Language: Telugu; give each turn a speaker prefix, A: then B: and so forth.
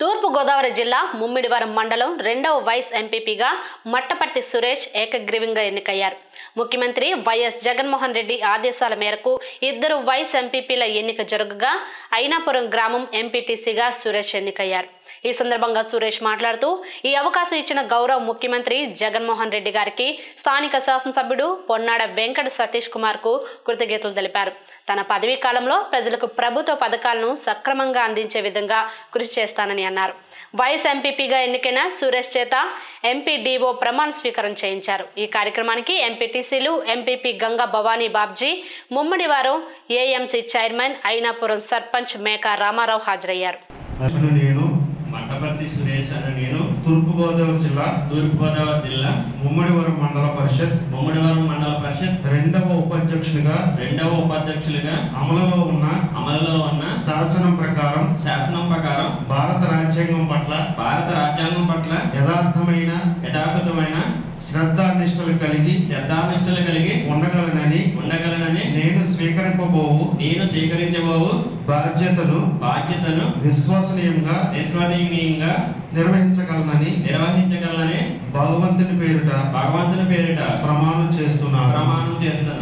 A: తూర్పుగోదావరి జిల్లా ముమ్మిడివరం మండలం రెండవ వైస్ ఎంపీపీగా మట్టపర్తి సురేష్ ఏకగ్రీవంగా ఎన్నికయ్యారు. ముఖ్యమంత్రి వైఎస్ జగన్మోహన్ రెడ్డి ఆదేశాల మేరకు ఇద్దరు వైస్ ఎంపీపీల ఎన్నిక జరగగా అయినాపురం గ్రామం ఎంపీటీసీగా సురేష్ ఎన్నికయ్యారు. ఈ సందర్భంగా సురేష్ మాట్లాడుతూ ఈ అవకాశం ఇచ్చిన గౌరవ ముఖ్యమంత్రి జగన్మోహన్ రెడ్డి గారికి స్థానిక శాసనసభ్యుడు పొన్నాడ వెంకట సతీష్ కుమార్కు కృతజ్ఞతలు తెలిపారు. తన పదవీ కాలంలో ప్రజలకు ప్రభుత్వ పథకాలను సక్రమంగా అందించే విధంగా కృషి చేస్తానని అన్నారు. వైఎస్ ఎంపీపీగా ఎన్నికైన సురేష్ చేత ఎంపీడీఓ ప్రమాణ స్వీకారం చేయించారు. ఈ కార్యక్రమానికి ఎంపీటీసీలు MPP Ganga Bhavani Babji Mummidivaram AMC chairman Ainapuram sarpanch Meka Ramarao హాజరయ్యారు.
B: అసలు నేను
C: మట్టపర్తి సురేష్ అనే నేను
B: తూర్పుగోదావరి జిల్లా
C: తూర్పుగోదావరి జిల్లా
B: ముమ్మడివరం మండల పరిషత్
C: ముమ్మడివరం మండల పరిషత్
B: రెండవ ఉపాధ్యక్షునిగా
C: రెండవ ఉపాధ్యక్షులుగా
B: అమలులో ఉన్న
C: అమలులో ఉన్న
B: శాసనం ప్రకారం
C: శాసనం ప్రకారం
B: భారత రాజ్యాంగం పట్ల
C: భారత రాజ్యాంగం పట్ల
B: యథార్థమైన
C: యథార్థమైన
B: శ్రద్ధానిష్టలు కలిగి
C: శ్రద్ధానిష్టలు కలిగి
B: ఉండగలనని
C: ఉండగలనని
B: నేను స్వీకరింపబోవు
C: నేను స్వీకరించబోవు
B: బాధ్యతను
C: బాధ్యతను
B: విశ్వసనీయంగా
C: విశ్వసనీయంగా
B: నిర్వహించగలనని
C: నిర్వహించగలనని
B: భగవంతుని పేరిట
C: భగవంతుని పేరిట
B: ప్రమాణం చేస్తున్నాను.
C: ప్రమాణం చేస్తున్నాను.